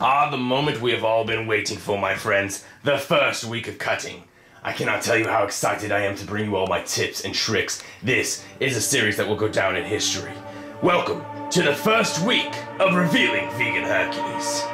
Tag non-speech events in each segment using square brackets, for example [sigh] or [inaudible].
Ah, the moment we have all been waiting for, my friends. The first week of cutting. I cannot tell you how excited I am to bring you all my tips and tricks. This is a series that will go down in history. Welcome to the first week of Revealing Vegan Hercules.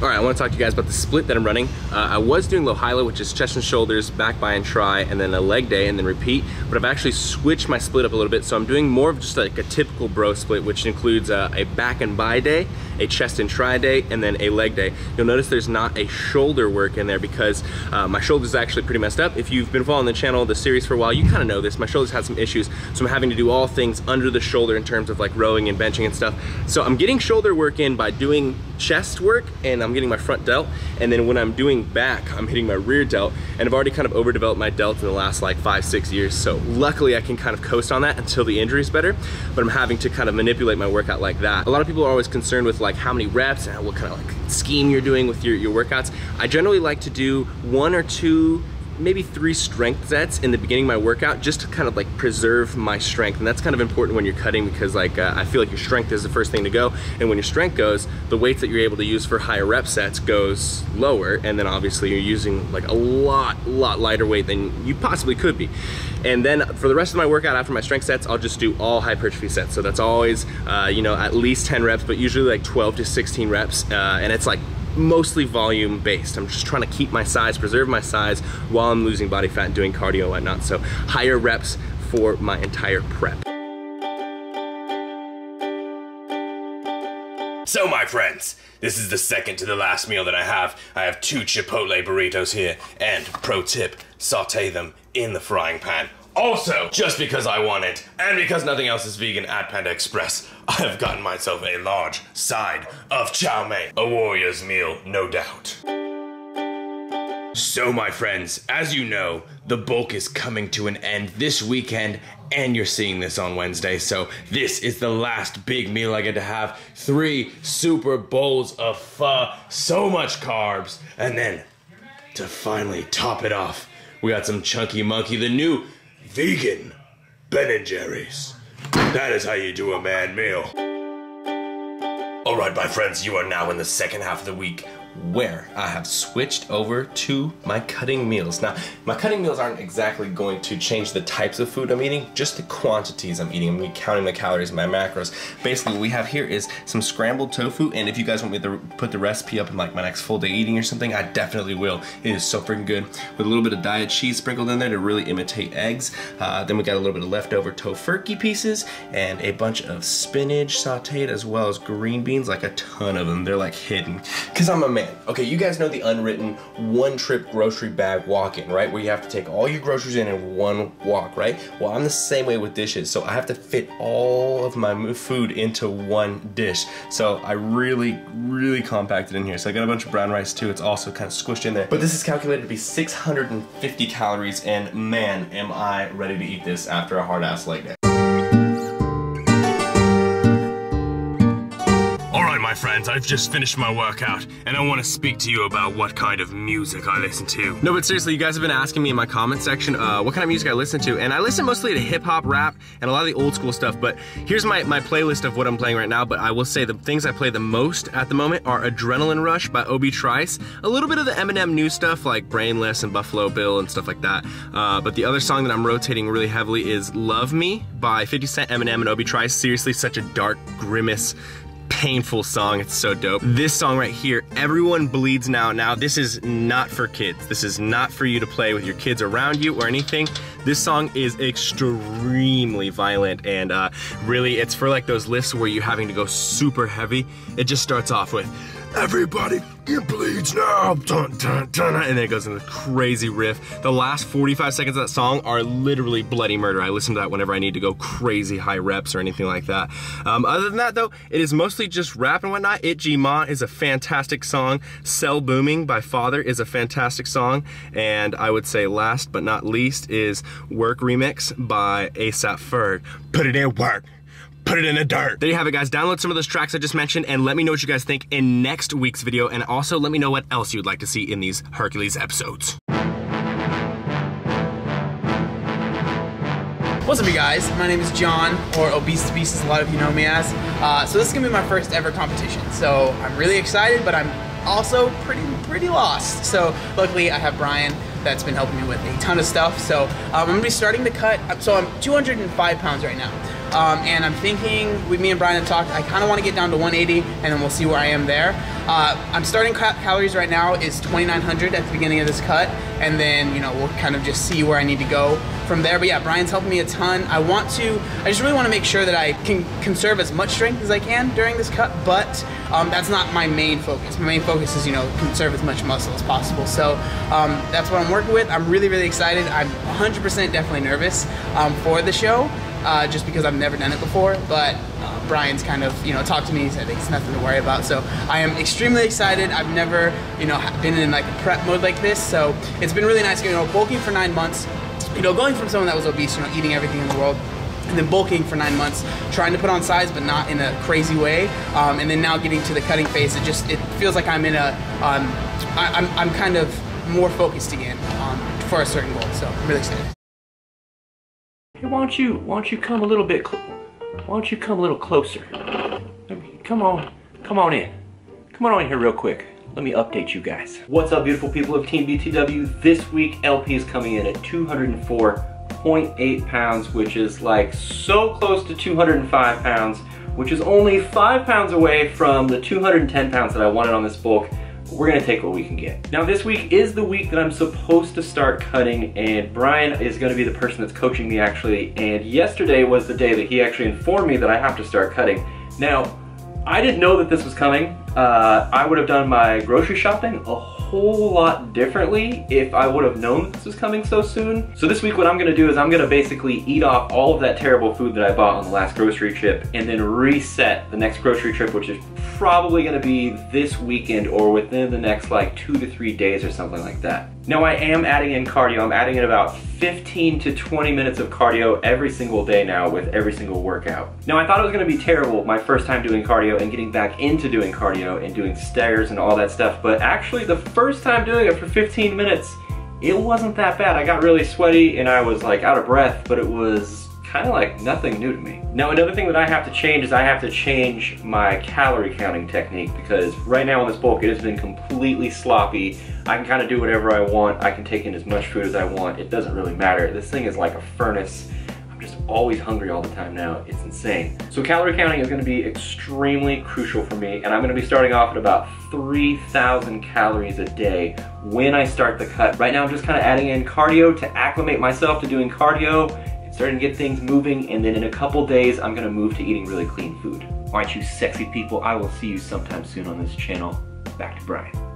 All right, I want to talk to you guys about the split that I'm running. Uh, I was doing low high low, which is chest and shoulders, back by and try, and then a leg day, and then repeat. But I've actually switched my split up a little bit, so I'm doing more of just like a typical bro split, which includes uh, a back and by day, a chest and try day, and then a leg day. You'll notice there's not a shoulder work in there because uh, my shoulder's is actually pretty messed up. If you've been following the channel, the series for a while, you kind of know this. My shoulder's had some issues, so I'm having to do all things under the shoulder in terms of like rowing and benching and stuff. So I'm getting shoulder work in by doing chest work, and I'm getting my front delt and then when I'm doing back I'm hitting my rear delt and I've already kind of overdeveloped my delt in the last like five six years. So luckily I can kind of coast on that until the injury is better but I'm having to kind of manipulate my workout like that. A lot of people are always concerned with like how many reps and what kind of like scheme you're doing with your, your workouts. I generally like to do one or two maybe three strength sets in the beginning of my workout just to kind of like preserve my strength and that's kind of important when you're cutting because like uh, I feel like your strength is the first thing to go and when your strength goes the weights that you're able to use for higher rep sets goes lower and then obviously you're using like a lot lot lighter weight than you possibly could be. And then for the rest of my workout after my strength sets I'll just do all hypertrophy sets. So that's always uh, you know at least 10 reps but usually like 12 to 16 reps uh, and it's like mostly volume based. I'm just trying to keep my size, preserve my size while I'm losing body fat and doing cardio and whatnot. So higher reps for my entire prep. So my friends, this is the second to the last meal that I have. I have two Chipotle burritos here, and pro tip, saute them in the frying pan. Also, just because I want it, and because nothing else is vegan at Panda Express, I have gotten myself a large side of chow mein. A warrior's meal, no doubt. So, my friends, as you know, the bulk is coming to an end this weekend, and you're seeing this on Wednesday. So, this is the last big meal I get to have. Three super bowls of pho, so much carbs, and then to finally top it off, we got some Chunky Monkey, the new vegan Ben and Jerry's. That is how you do a man meal. Alright, my friends, you are now in the second half of the week where I have switched over to my cutting meals. Now, my cutting meals aren't exactly going to change the types of food I'm eating, just the quantities I'm eating. I'm counting my calories, my macros. Basically, what we have here is some scrambled tofu, and if you guys want me to put the recipe up in like my next full day eating or something, I definitely will. It is so freaking good with a little bit of diet cheese sprinkled in there to really imitate eggs. Uh, then we got a little bit of leftover tofurkey pieces and a bunch of spinach sauteed as well as green beans, like a ton of them. They're like hidden. Cause I'm a man. Okay, you guys know the unwritten one trip grocery bag walk-in, right? Where you have to take all your groceries in in one walk, right? Well, I'm the same way with dishes, so I have to fit all of my food into one dish. So I really, really compacted in here. So I got a bunch of brown rice too. It's also kind of squished in there. But this is calculated to be 650 calories, and man, am I ready to eat this after a hard-ass leg day. Friends, I've just finished my workout, and I want to speak to you about what kind of music I listen to. No, but seriously, you guys have been asking me in my comment section uh, what kind of music I listen to, and I listen mostly to hip hop, rap, and a lot of the old school stuff, but here's my, my playlist of what I'm playing right now, but I will say the things I play the most at the moment are Adrenaline Rush by Obie Trice, a little bit of the Eminem new stuff like Brainless and Buffalo Bill and stuff like that, uh, but the other song that I'm rotating really heavily is Love Me by 50 Cent, Eminem, and Obie Trice. Seriously, such a dark, grimace painful song. It's so dope. This song right here, Everyone Bleeds Now. Now, this is not for kids. This is not for you to play with your kids around you or anything. This song is extremely violent and uh, really it's for like those lifts where you're having to go super heavy. It just starts off with, everybody bleeds now, dun, dun, dun, and then it goes into crazy riff. The last 45 seconds of that song are literally bloody murder. I listen to that whenever I need to go crazy high reps or anything like that. Um, other than that though, it is mostly just rap and whatnot. It G Ma is a fantastic song. Cell Booming by Father is a fantastic song. And I would say last but not least is Work Remix by ASAP Ferg. Put it in work put it in the dirt. There you have it, guys. Download some of those tracks I just mentioned and let me know what you guys think in next week's video. And also let me know what else you'd like to see in these Hercules episodes. What's up, you guys? My name is John, or Obese to Beast, as a lot of you know me as. Uh, so this is gonna be my first ever competition. So I'm really excited, but I'm also pretty pretty lost. So luckily I have Brian that's been helping me with a ton of stuff. So um, I'm gonna be starting to cut. So I'm 205 pounds right now. Um, and I'm thinking, with me and Brian have talked, I kind of want to get down to 180 and then we'll see where I am there. Uh, I'm starting ca calories right now is 2,900 at the beginning of this cut and then, you know, we'll kind of just see where I need to go from there. But yeah, Brian's helping me a ton. I want to, I just really want to make sure that I can conserve as much strength as I can during this cut, but um, that's not my main focus. My main focus is, you know, conserve as much muscle as possible. So um, that's what I'm working with. I'm really, really excited. I'm 100% definitely nervous um, for the show uh, just because I've never done it before. But uh, Brian's kind of, you know, talked to me. He said it's nothing to worry about. So I am extremely excited. I've never, you know, been in like a prep mode like this. So it's been really nice, you know, bulking for nine months. You know, going from someone that was obese, you know, eating everything in the world, and then bulking for nine months, trying to put on size, but not in a crazy way. Um, and then now getting to the cutting phase, it just it feels like I'm in a, um, I, I'm I'm kind of more focused again um, for a certain goal. So I'm really excited. Hey, why don't you why don't you come a little bit why don't you come a little closer? Come on, come on in. Come on in here real quick. Let me update you guys. What's up, beautiful people of Team BTW? This week, LP is coming in at 204.8 pounds, which is like so close to 205 pounds, which is only five pounds away from the 210 pounds that I wanted on this bulk we're gonna take what we can get. Now this week is the week that I'm supposed to start cutting and Brian is gonna be the person that's coaching me actually and yesterday was the day that he actually informed me that I have to start cutting. Now, I didn't know that this was coming. Uh, I would have done my grocery shopping a whole lot differently if I would have known this was coming so soon. So this week what I'm gonna do is I'm gonna basically eat off all of that terrible food that I bought on the last grocery trip and then reset the next grocery trip, which is probably gonna be this weekend or within the next like two to three days or something like that. Now I am adding in cardio. I'm adding in about 15 to 20 minutes of cardio every single day now with every single workout. Now I thought it was gonna be terrible my first time doing cardio and getting back into doing cardio and doing stairs and all that stuff, but actually the first time doing it for 15 minutes, it wasn't that bad. I got really sweaty and I was like out of breath, but it was kind of like nothing new to me. Now another thing that I have to change is I have to change my calorie counting technique because right now on this bulk it has been completely sloppy. I can kind of do whatever I want. I can take in as much food as I want. It doesn't really matter. This thing is like a furnace. I'm just always hungry all the time now. It's insane. So calorie counting is gonna be extremely crucial for me and I'm gonna be starting off at about 3,000 calories a day when I start the cut. Right now I'm just kind of adding in cardio to acclimate myself to doing cardio starting to get things moving, and then in a couple days, I'm gonna move to eating really clean food. Right, you sexy people, I will see you sometime soon on this channel. Back to Brian.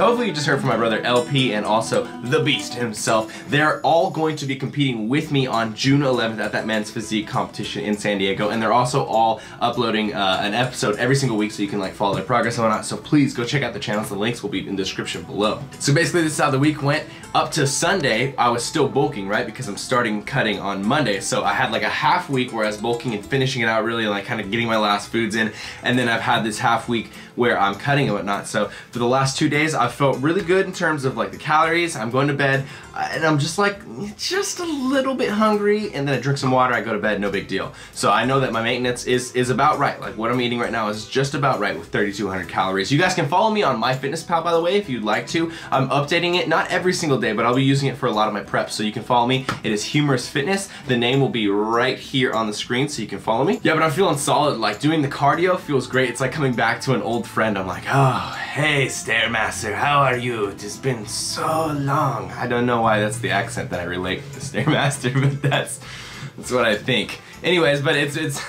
So hopefully you just heard from my brother LP and also the Beast himself. They're all going to be competing with me on June 11th at that men's physique competition in San Diego, and they're also all uploading uh, an episode every single week so you can like follow their progress and whatnot. So please go check out the channels. The links will be in the description below. So basically this is how the week went. Up to Sunday, I was still bulking, right? Because I'm starting cutting on Monday. So I had like a half week where I was bulking and finishing it out really and like kind of getting my last foods in. And then I've had this half week where I'm cutting and whatnot. So for the last two days, I felt really good in terms of like the calories. I'm going to bed uh, and I'm just like, just a little bit hungry. And then I drink some water, I go to bed, no big deal. So I know that my maintenance is, is about right. Like what I'm eating right now is just about right with 3,200 calories. You guys can follow me on MyFitnessPal, by the way, if you'd like to. I'm updating it, not every single day, but I'll be using it for a lot of my preps. So you can follow me. It is Humerus Fitness. The name will be right here on the screen so you can follow me. Yeah, but I'm feeling solid. Like doing the cardio feels great. It's like coming back to an old friend. I'm like, oh, hey, Stairmaster, how are you? It's been so long. I don't know why that's the accent that I relate to Stairmaster, [laughs] but that's, that's what I think. Anyways, but it's, it's,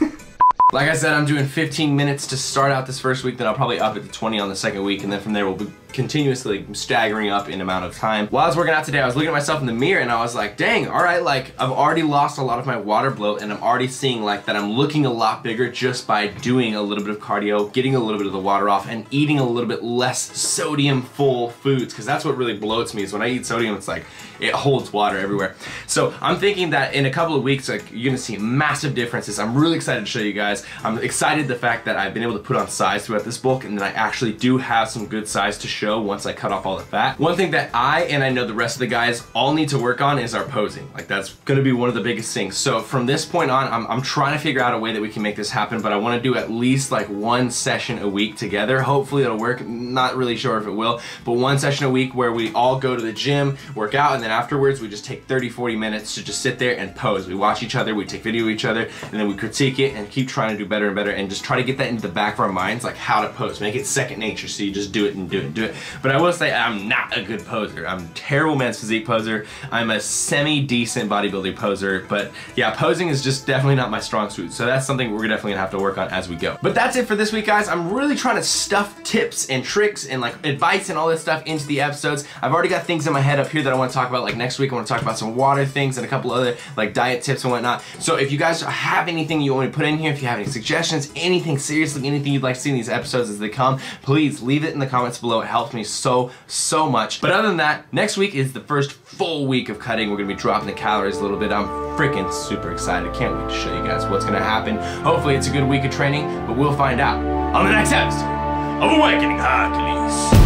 [laughs] like I said, I'm doing 15 minutes to start out this first week, then I'll probably up it to 20 on the second week, and then from there we'll be continuously staggering up in amount of time. While I was working out today, I was looking at myself in the mirror and I was like, dang, all right, like I've already lost a lot of my water bloat and I'm already seeing like that I'm looking a lot bigger just by doing a little bit of cardio, getting a little bit of the water off and eating a little bit less sodium full foods because that's what really bloats me is when I eat sodium, it's like it holds water everywhere. So I'm thinking that in a couple of weeks, like you're gonna see massive differences. I'm really excited to show you guys. I'm excited the fact that I've been able to put on size throughout this bulk and that I actually do have some good size to show once I cut off all the fat. One thing that I and I know the rest of the guys all need to work on is our posing. Like that's gonna be one of the biggest things. So from this point on, I'm, I'm trying to figure out a way that we can make this happen, but I wanna do at least like one session a week together. Hopefully it'll work. Not really sure if it will, but one session a week where we all go to the gym, work out, and then afterwards we just take 30, 40 minutes to just sit there and pose. We watch each other, we take video of each other, and then we critique it and keep trying to do better and better and just try to get that into the back of our minds, like how to pose. Make it second nature so you just do it and do it do it. But I will say I'm not a good poser. I'm terrible men's physique poser. I'm a semi-decent bodybuilder poser, but yeah, posing is just definitely not my strong suit. So that's something we're definitely gonna have to work on as we go. But that's it for this week, guys. I'm really trying to stuff tips and tricks and like advice and all this stuff into the episodes. I've already got things in my head up here that I want to talk about. Like next week, I want to talk about some water things and a couple other like diet tips and whatnot. So if you guys have anything you want to put in here, if you have any suggestions, anything seriously, anything you'd like to see in these episodes as they come, please leave it in the comments below. It helps me so, so much. But other than that, next week is the first full week of cutting. We're gonna be dropping the calories a little bit. I'm freaking super excited. Can't wait to show you guys what's gonna happen. Hopefully it's a good week of training, but we'll find out on the next episode of Awakening Hercules.